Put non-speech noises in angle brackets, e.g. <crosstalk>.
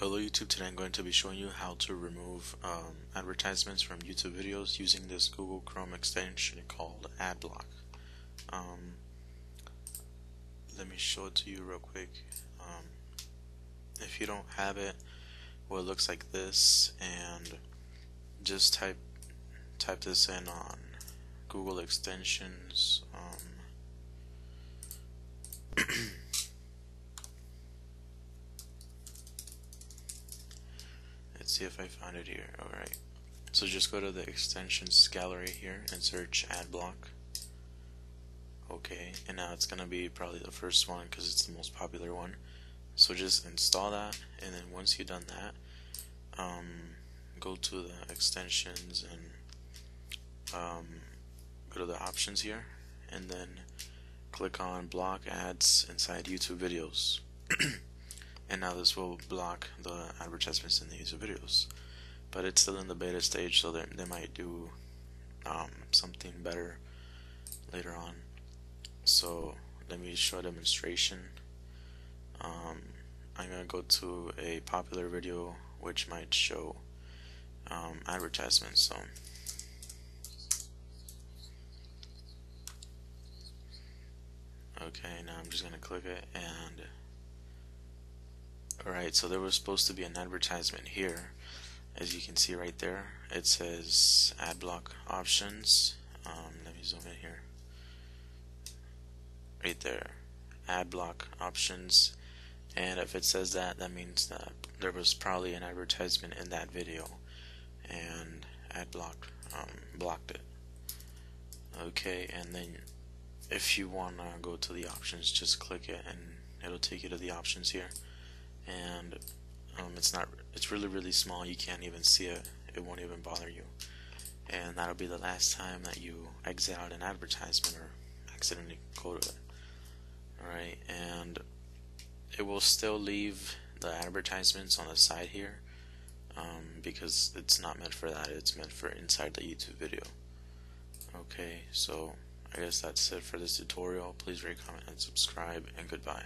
Hello YouTube, today I'm going to be showing you how to remove um, advertisements from YouTube videos using this Google Chrome extension called AdBlock. Um, let me show it to you real quick. Um, if you don't have it, well it looks like this and just type type this in on Google extensions um, Let's see if I found it here. Alright. So just go to the extensions gallery here and search AdBlock. Okay, and now it's going to be probably the first one because it's the most popular one. So just install that, and then once you've done that, um, go to the extensions and um, go to the options here, and then click on block ads inside YouTube videos. <clears throat> and now this will block the advertisements in the user videos. But it's still in the beta stage so they might do um, something better later on. So let me show a demonstration. Um, I'm gonna go to a popular video which might show um, advertisements so. Okay now I'm just gonna click it and Alright, so there was supposed to be an advertisement here. As you can see right there, it says ad block options. Um, let me zoom in here. Right there, ad block options. And if it says that, that means that there was probably an advertisement in that video, and ad block um, blocked it. Okay, and then if you want to go to the options, just click it, and it'll take you to the options here and um, it's not it's really really small. You can't even see it. It won't even bother you. And that'll be the last time that you exit out an advertisement or accidentally go to it. Alright? And it will still leave the advertisements on the side here um, because it's not meant for that. It's meant for inside the YouTube video. Okay? So I guess that's it for this tutorial. Please rate comment and subscribe and goodbye